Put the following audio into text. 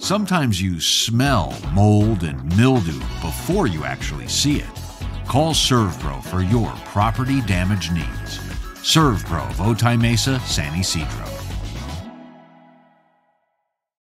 Sometimes you smell mold and mildew before you actually see it. Call ServPro for your property damage needs. ServPro of Otay Mesa, San Ysidro.